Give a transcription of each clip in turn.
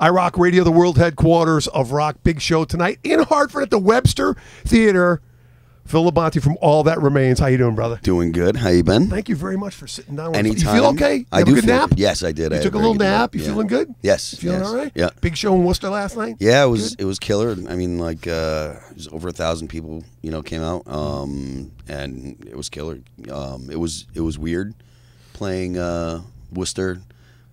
iRock Radio, the world headquarters of Rock. Big show tonight in Hartford at the Webster Theater. Phil Labonte from All That Remains. How you doing, brother? Doing good. How you been? Thank you very much for sitting down. Anytime. You feel okay? You I have do a good nap? good. Yes, I did. You I took a little good nap. You Yeah. feeling good? Yes. You feeling yes. all right? Yeah. Big show in Worcester last night? Yeah, it was Good? it was killer. I mean, like uh, it was over a thousand people, you know, came out, um, and it was killer. Um, it was it was weird playing uh, Worcester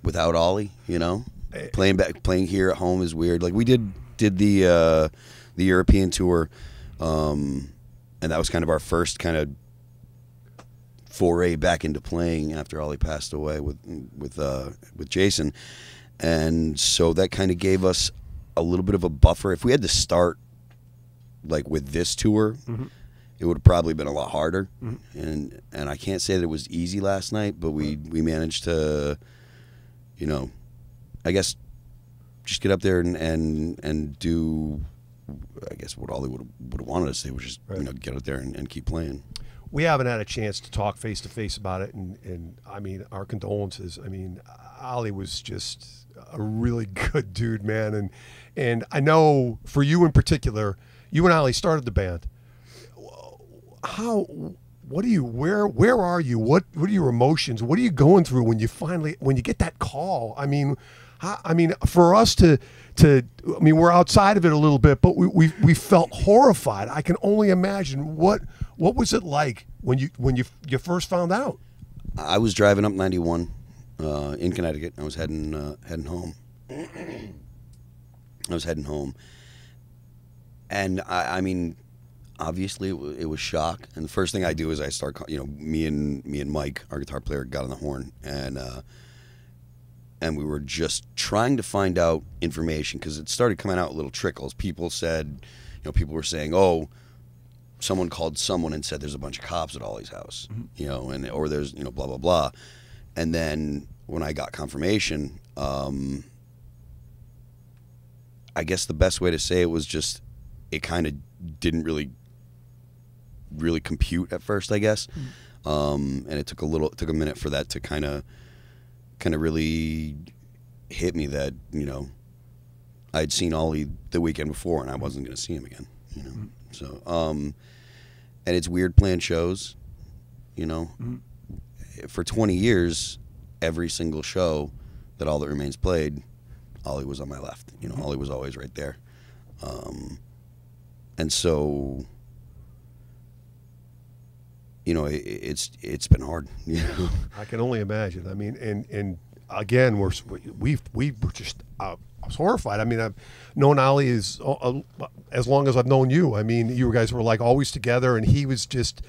without Ollie. You know. Playing back playing here at home is weird. Like we did did the uh, the European tour, um, and that was kind of our first kind of foray back into playing after Ollie passed away with with uh, with Jason, and so that kind of gave us a little bit of a buffer. If we had to start like with this tour, it would have probably been a lot harder. And and I can't say that it was easy last night, but we we managed to, you know, I guess just get up there and and, and do. I guess what Ollie would would have wanted us to do was just Right. you know get out there and, and keep playing. we haven't had a chance to talk face to face about it, and, and I mean, our condolences. I mean, Ollie was just a really good dude, man, and and I know for you in particular, you and Ollie started the band. How? What do you? Where? Where are you? What? What are your emotions? What are you going through when you finally when you get that call? I mean, I mean, for us to to I mean, we're outside of it a little bit, but we, we we felt horrified. I can only imagine what what was it like when you when you you first found out. I was driving up 91 uh, in Connecticut. I was heading uh, heading home. I was heading home, and I, I mean, obviously it, w- it was shock. And the first thing I do is I start, you know, me and me and Mike, our guitar player, got on the horn, and uh, and we were just trying to find out information because it started coming out little trickles. People said, you know, people were saying, oh someone called someone and said there's a bunch of cops at Ollie's house, you know, and or there's you know blah blah blah, and then when I got confirmation, um, I guess the best way to say it was just it kind of didn't really really compute at first, I guess, um, and it took a little it took a minute for that to kind of kind of really hit me that you know I'd seen Ollie the weekend before and I wasn't going to see him again, you know. So, um, and it's weird playing shows, you know. For 20 years, every single show that All That Remains played, Ollie was on my left. You know, Ollie was always right there. Um, and so, you know, it, it's it's been hard. You know, I can only imagine. I mean, and and again, we're we we were just uh, I was horrified. I mean, I've known Ollie as uh, as long as I've known you. I mean, you guys were like always together, and he was just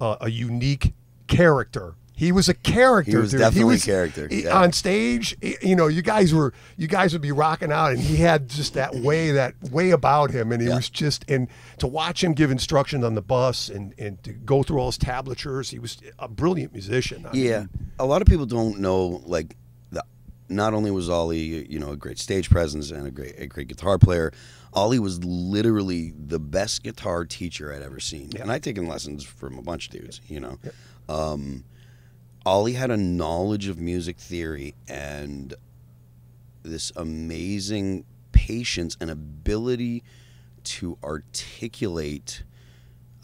uh, a unique character. He was a character. He was dude. definitely a character, he- yeah. on stage. he- You know, you guys were you guys would be rocking out, and he had just that way that way about him, and he Yeah. was just and to watch him give instructions on the bus and and to go through all his tablatures. He was a brilliant musician. I mean, Yeah, a lot of people don't know like the. Not only was Ollie, you know, a great stage presence and a great a great guitar player, Ollie was literally the best guitar teacher I'd ever seen, and I'd taken lessons from a bunch of dudes, you know. Um, Ollie had a knowledge of music theory and this amazing patience and ability to articulate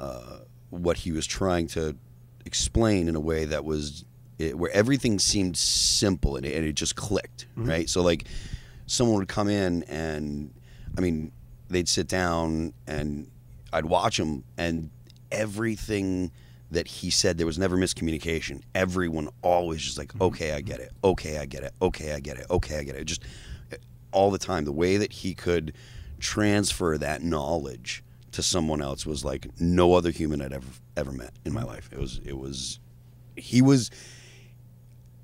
uh, what he was trying to explain in a way that was it, where everything seemed simple and it, and it just clicked, right? So like someone would come in and I mean they'd sit down and I'd watch them and everything that he said there was never miscommunication. Everyone always just like, mm-hmm. okay, I get it. Okay, I get it. Okay, I get it. Okay, I get it. Just eh, all the time. The way that he could transfer that knowledge to someone else was like no other human I'd ever ever met in my life. It was it was he was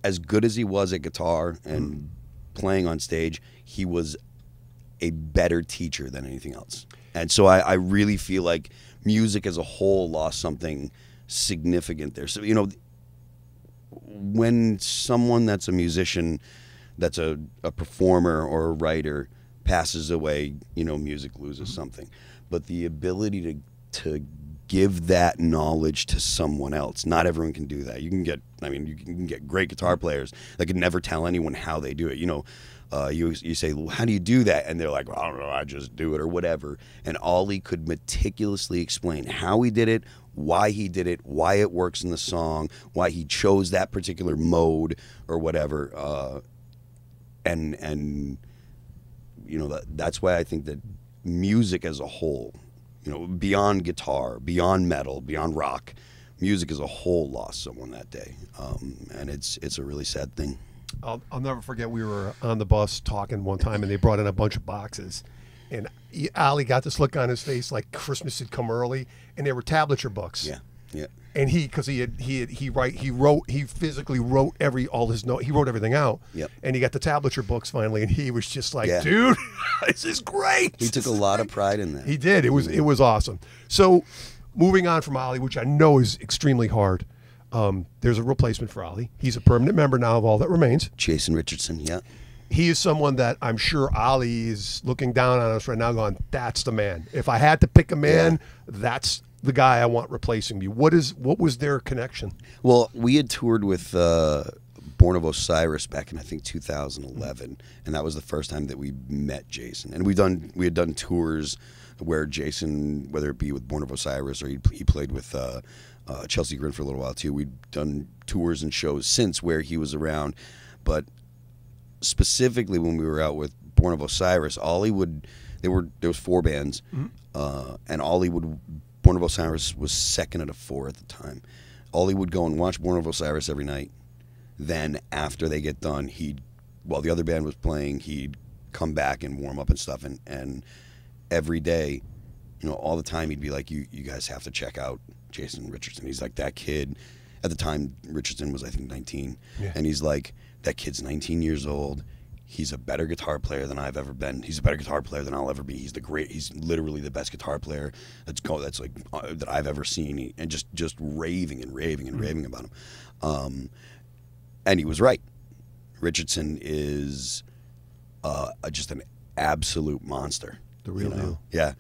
as good as he was at guitar and mm-hmm. playing on stage, he was a better teacher than anything else. And so I, I really feel like music as a whole lost something significant there. So, you know, when someone that's a musician, that's a, a performer or a writer passes away, you know, music loses mm-hmm. something. But the ability to to give that knowledge to someone else, not everyone can do that. You can get, I mean, you can get great guitar players that can never tell anyone how they do it. You know, Uh, you you say, well, how do you do that? And they're like, well, I don't know, I just do it or whatever. And Ollie could meticulously explain how he did it, why he did it, why it works in the song, why he chose that particular mode or whatever. Uh, and and you know that that's why I think that music as a whole, you know, beyond guitar, beyond metal, beyond rock, music as a whole lost someone that day, um, and it's it's a really sad thing. I'll, I'll never forget. We were on the bus talking one time, and they brought in a bunch of boxes, and Ollie got this look on his face like Christmas had come early, and they were tablature books. Yeah, yeah. And he, because he had he had, he write he wrote he physically wrote every all his note he wrote everything out. Yep. And he got the tablature books finally, and he was just like, Yeah. dude, this is great. He took a lot of pride in that. He did. It was it mm. was awesome. So, moving on from Ollie, which I know is extremely hard. Um, there's a replacement for Ollie. He's a permanent member now of All That Remains. Jason Richardson, yeah. He is someone that I'm sure Ollie is looking down on us right now, going, "That's the man. If I had to pick a man, that's the guy I want replacing me." What is what was their connection? Well, we had toured with uh, Born of Osiris back in I think 2011, and that was the first time that we met Jason. And we've done we had done tours where Jason, whether it be with Born of Osiris or he, he played with uh, uh, Chelsea Grin for a little while too. We'd done tours and shows since where he was around, but specifically when we were out with Born of Osiris, Ollie would there were there was four bands, uh, and Ollie would Born of Osiris was second out of four at the time. Ollie would go and watch Born of Osiris every night. Then after they get done, he'd while the other band was playing, he'd come back and warm up and stuff, and and every day, you know, all the time he'd be like, "You you guys have to check out Jason Richardson." He's like that kid. At the time, Richardson was I think 19, Yeah. and he's like, "That kid's 19 years old. He's a better guitar player than I've ever been. He's a better guitar player than I'll ever be. He's the great. He's literally the best guitar player that's go that's like uh, that I've ever seen. And just just raving and raving and raving about him. Um, and he was right. Richardson is uh, just an absolute monster. The real you know? deal. Yeah.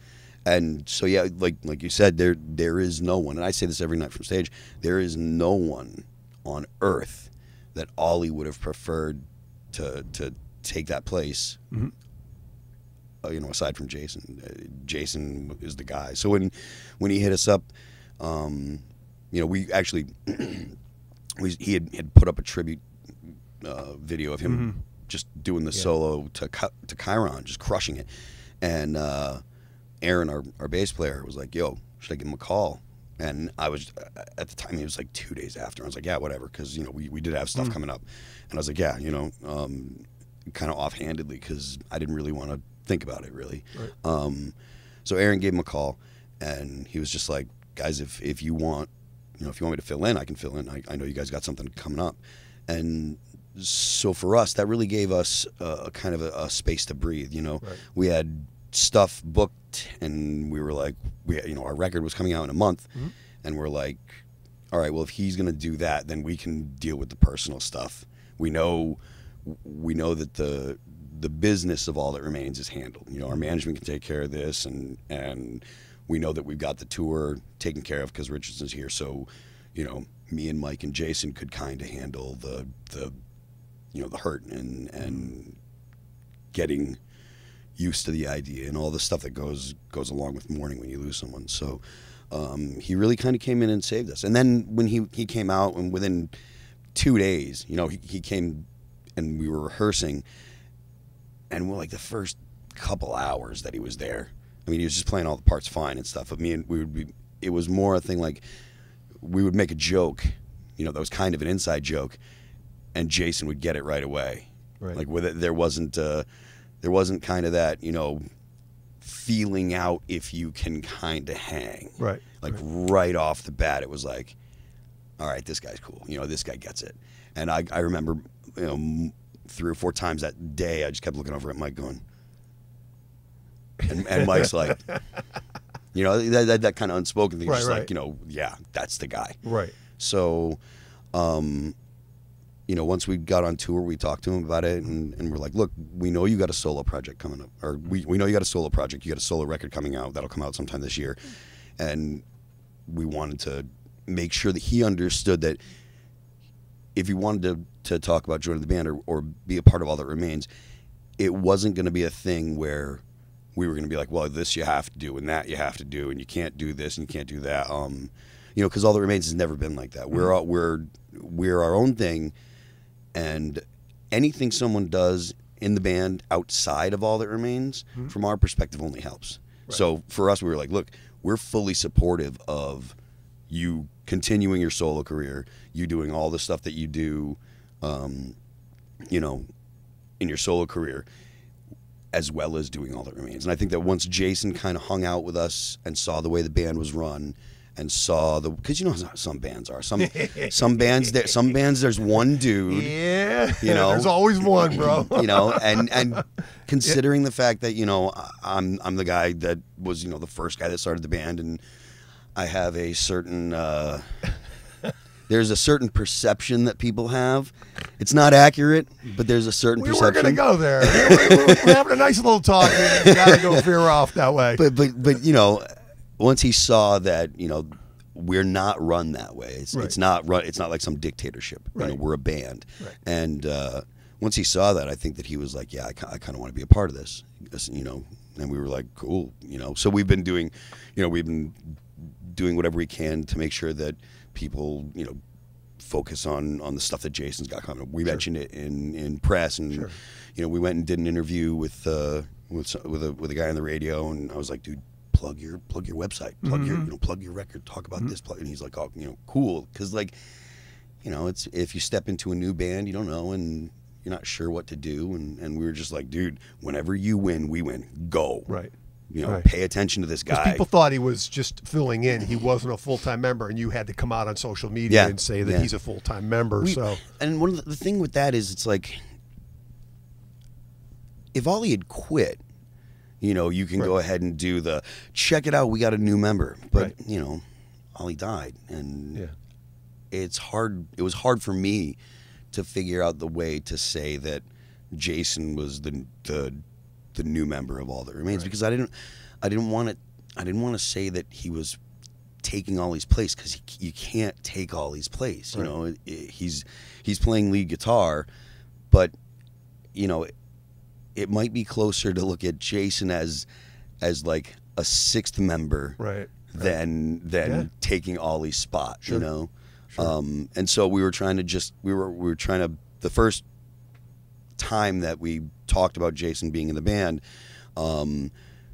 And so yeah, like like you said, there there is no one, and I say this every night from stage. There is no one on earth that Ollie would have preferred to to take that place. Mhm. Uh, you know, aside from Jason, uh, Jason is the guy. So when when he hit us up, um, you know, we actually we, he had, had put up a tribute uh, video of him just doing the Yeah. solo to to Chiron, just crushing it. And uh, Aaron, our, our bass player, was like, "Yo, should I give him a call?" And I was at the time it was like two days after. I was like, "Yeah, whatever," because you know we, we did have stuff coming up, and I was like, "Yeah, you know," um, kind of offhandedly because I didn't really want to think about it really. Right. Um, so Aaron gave him a call, and he was just like, "Guys, if if you want, you know, if you want me to fill in, I can fill in. I, I know you guys got something coming up." And so for us, that really gave us a, a kind of a, a space to breathe. You know, Right. we had stuff booked, and we were like, we you know, our record was coming out in a month, Mhm. and we're like, all right, well, if he's going to do that, then we can deal with the personal stuff. We know, we know that the the business of all that remains is handled. You know, our management can take care of this, and and we know that we've got the tour taken care of because Richardson's here. So, you know, me and Mike and Jason could kind of handle the the you know the hurt and and getting used to the idea and all the stuff that goes goes along with mourning when you lose someone. So um, he really kind of came in and saved us. And then when he he came out and within two days, you know, he, he came and we were rehearsing, and we're like the first couple hours that he was there. I mean, he was just playing all the parts fine and stuff. But me and we would be. It was more a thing like we would make a joke, you know, that was kind of an inside joke, and Jason would get it right away. Right. Like with it, there wasn't uh, there wasn't kind of that you know feeling out if you can kind of hang. Right. Like right off the bat, it was like, all right, this guy's cool. You know, this guy gets it. And I, I remember, you know, three or four times that day, I just kept looking over at Mike going, and, and Mike's like, you know, that, that, that kind of unspoken thing, Right, just right. like, you know, yeah, that's the guy. Right. So, um, you know, once we got on tour, we talked to him about it, and, and we're like, look, we know you got a solo project coming up, or we, we know you got a solo project. You got a solo record coming out that'll come out sometime this year, and we wanted to make sure that he understood that if he wanted to, to talk about joining the band or, or be a part of all that remains, it wasn't going to be a thing where we were going to be like, well, this you have to do and that you have to do and you can't do this and you can't do that. Um, you know, because all that remains has never been like that. We're all, we're we're our own thing, and anything someone does in the band outside of all that remains, from our perspective, only helps. So for us, we were like, look, we're fully supportive of you continuing your solo career, you doing all the stuff that you do, um, you know, in your solo career, as well as doing all that remains. And I think that once Jason kind of hung out with us and saw the way the band was run, and saw the because you know how some bands are some some bands there some bands there's one dude Yeah, You know? there's always one, bro. you know and and considering the fact that you know i'm i'm the guy that was you know the first guy that started the band and i have a certain uh there's a certain perception that people have it's not accurate but there's a certain we were perception gonna go there. We're, having a nice little talk. We gotta go veer off that way. but but but you know once he saw that you know we're not run that way it's, Right. it's not run it's not like some dictatorship you know we're a band Right. and uh, once he saw that i think that he was like yeah i, I kind of want to be a part of this you know and we were like cool you know so we've been doing you know we've been doing whatever we can to make sure that people you know focus on on the stuff that Jason's got coming. We mentioned it in in press, and Sure. you know we went and did an interview with uh, with with a with a guy on the radio, and I was like, dude. Plug your plug your website, plug your Mm-hmm. you know plug your record, talk about this, plug, and he's like, oh, you know, cool, because like, you know, it's if you step into a new band, you don't know, and you're not sure what to do, and and we were just like, dude, whenever you win, we win, go, right. you know, Right. pay attention to this guy, people thought he was just filling in. He wasn't a full time member, and you had to come out on social media Yeah, and say that yeah. he's a full time member. We- so and one of the, the thing with that is, it's like if Ollie had quit, you know, you can go ahead and do the check it out. We got a new member, but Right. you know, Ollie died, and yeah, it's hard. It was hard for me to figure out the way to say that Jason was the the the new member of all that remains Right. because I didn't I didn't want to I didn't want to say that he was taking Ollie's place because you can't take Ollie's place. You know, It- it- he's he's playing lead guitar, but you know, it, might be closer to look at Jason as as like a sixth member right. than than Yeah. taking Ollie's spot. Sure. You know, Sure. um, and so we were trying to just we were we were trying to the first time that we talked about Jason being in the band, um,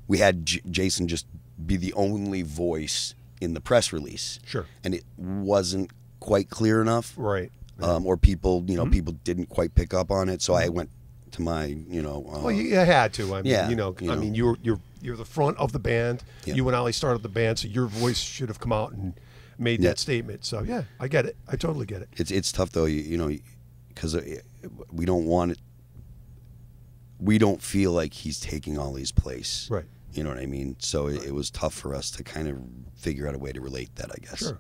we had J- Jason just be the only voice in the press release, Sure. and it wasn't quite clear enough, Right. um, or people you know Mhm. people didn't quite pick up on it. So I went to my you know uh, Well, you, had to. I mean, yeah, you know, you I know. mean, you're you're you're the front of the band. Yeah. You and Ollie started the band, so your voice should have come out and made Yeah. that statement. So yeah, I get it. I totally get it. it's it's tough though you, you know because we don't want it we don't feel like he's taking Ollie's place Right. you know what i mean so it, it was tough for us to kind of figure out a way to relate that i guess Sure.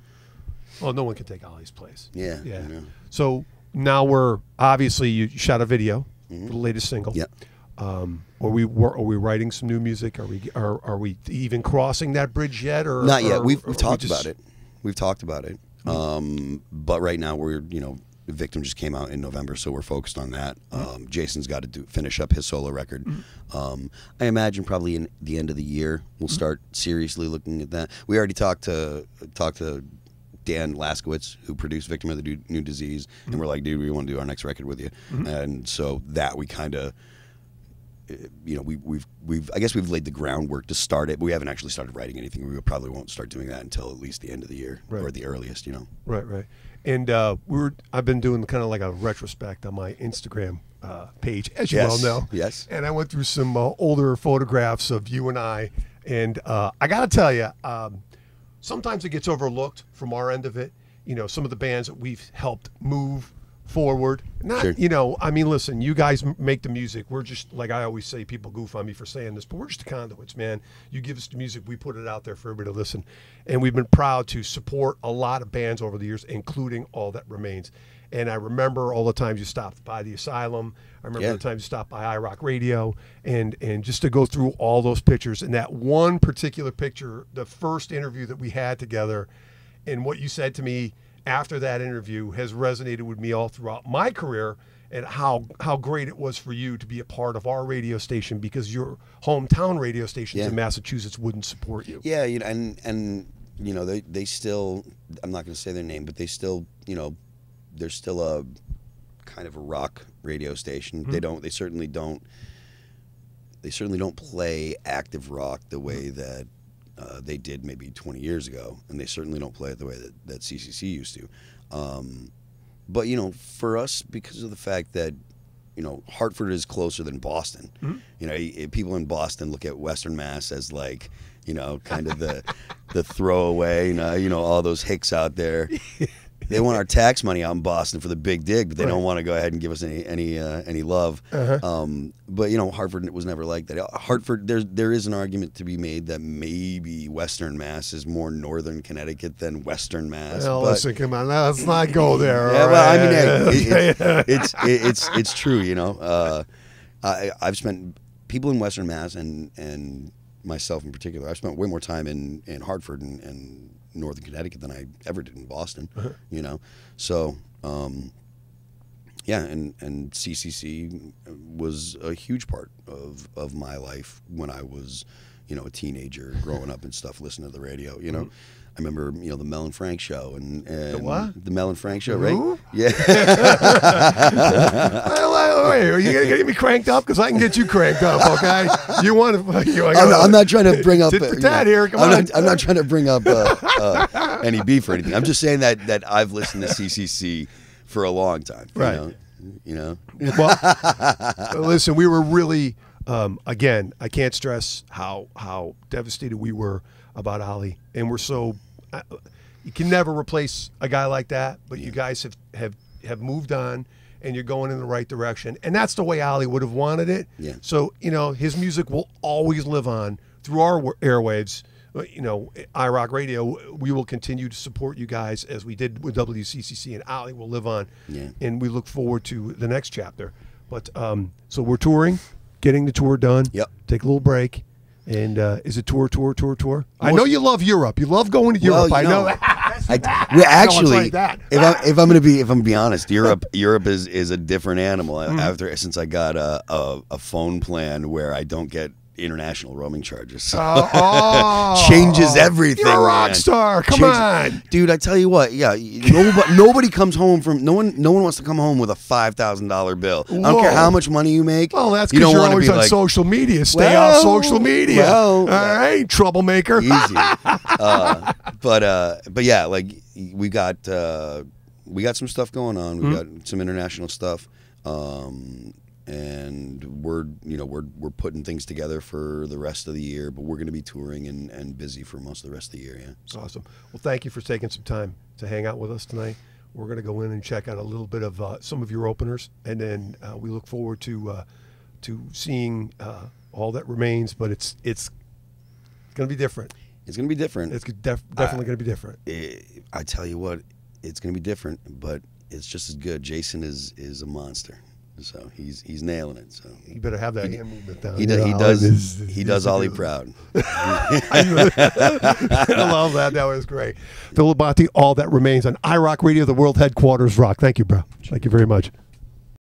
Well, no one can take Ollie's place. yeah Yeah. you know. So now we're obviously you shot a video for the latest single. Mm-hmm. Yeah. Um, are we are we writing some new music? Are we are, are we even crossing that bridge yet? Or not yet or- we've, we've we talked just- about it we've talked about it um, but right now we're you know victim just came out in november so we're focused on that um, jason's got to do finish up his solo record um, i imagine probably in the end of the year we'll start seriously looking at that we already talked to talked to Dan Laskiewicz, who produced Victim of the New, New Disease, and we're like, dude, we want to do our next record with you. And so that we kind of, you know, we, we've we've I guess we've laid the groundwork to start it, but we haven't actually started writing anything. We probably won't start doing that until at least the end of the year or the earliest, you know. Right, right. And uh, we were I've been doing kind of like a retrospect on my Instagram uh, page, as you Yes, well know. yes. And I went through some uh, older photographs of you and I, and uh, I got to tell you, um, sometimes it gets overlooked from our end of it. You know, some of the bands that we've helped move forward. Not, Sure. you know, I mean, listen, you guys m- make the music. We're just like I always say, people goof on me for saying this, but we're just the conduits, man. You give us the music, we put it out there for everybody to listen, and we've been proud to support a lot of bands over the years, including All That Remains. And I remember all the times you stopped by the Asylum. I remember Yeah. the times you stopped by iRock Radio, and and just to go through all those pictures. And that one particular picture, the first interview that we had together, and what you said to me after that interview has resonated with me all throughout my career and how how great it was for you to be a part of our radio station because your hometown radio stations Yeah. in Massachusetts wouldn't support you. Yeah, you know, and and you know they they still I'm not going to say their name, but they still you know they're still a kind of a rock radio station. Mm-hmm. They don't they certainly don't they certainly don't play active rock the way Mm-hmm. that uh, they did maybe 20 years ago, and they certainly don't play it the way that, that CCC used to. Um, but you know, for us, because of the fact that you know Hartford is closer than Boston, Mm-hmm. you know, people in Boston look at Western Mass as like you know kind of the the throwaway, you know, you know all those hicks out there. They want our tax money out in Boston for the big dig, but they Right. don't want to go ahead and give us any any uh, any love. Uh-huh. Um, but you know, Hartford was never like that. Hartford, there's there is an argument to be made that maybe Western Mass is more northern Connecticut than Western Mass. Well, but, listen, come on, let's not go there. yeah, all well, I mean, right? hey, it, it, it's it, it's it's true. You know, uh, I I've spent people in Western Mass and and myself in particular. I've spent way more time in in Hartford and, and Northern Connecticut than I ever did in Boston. You know, so. Um, yeah, and, and CCC was a huge part of, of my life when I was, you know, a teenager growing up and stuff, listening to the radio. You know, I remember you know the Mel and Frank show and, and what? the Mel and Frank show, right? Yeah, Wait, are you gonna get me cranked up? Because I can get you cranked up, okay? You want to? You, I'm, not, I'm not trying to bring up. Uh, for you know, here. Come I'm on. Not, I'm not trying to bring up uh, uh, any beef or anything. I'm just saying that that I've listened to CCC for a long time. you Right. know? You know. Well, listen, we were really, um, again, I can't stress how how devastated we were about Ollie, and we're so. You can never replace a guy like that, but you guys have have have moved on, and you're going in the right direction, and that's the way Ollie would have wanted it. Yeah. So you know, his music will always live on through our airwaves. Uh, You know, iRock Radio. We will continue to support you guys as we did with WCCC, and Ollie will live on. Yeah. And we look forward to the next chapter. But um, so we're touring, getting the tour done. Yep. Take a little break. And uh, is it tour, tour, tour, tour? I know you love Europe. You love going to Europe. Well, I you know know. I, well, actually, like that. if I'm if I'm gonna be if I'm gonna be honest, Europe Europe is is a different animal. Mm-hmm. After since I got a, a a phone plan where I don't get international roaming charges, so Uh, oh, changes everything. You're a rock man. star. Come Changes- on. dude. I tell you what, yeah, nobody nobody comes home from no one no one wants to come home with a five thousand dollar bill. I don't care how much money you make. Well, that's you because you're wanna always be on like, social media. Stay Well, off social media. well, All right, troublemaker. easy. uh, but uh, but yeah, like we got uh, we got some stuff going on. We got some international stuff, um, and we're you know we're we're putting things together for the rest of the year. But we're going to be touring and, and busy for most of the rest of the year. Yeah. Awesome. Well, thank you for taking some time to hang out with us tonight. We're going to go in and check out a little bit of uh, some of your openers, and then uh, we look forward to uh, to seeing uh, all that remains. But it's it's going to be different. It's going to be different. It's def- definitely going to be different. it, I tell you what, it's going to be different, but it's just as good. Jason is is a monster, so he's he's nailing it. So You better have that hand movement down. he know, he does is- he is does Ollie proud. I love that. That was great. Phil Labonte, all that remains on iRock Radio, the world headquarters rock. Thank you, bro. Thank you very much.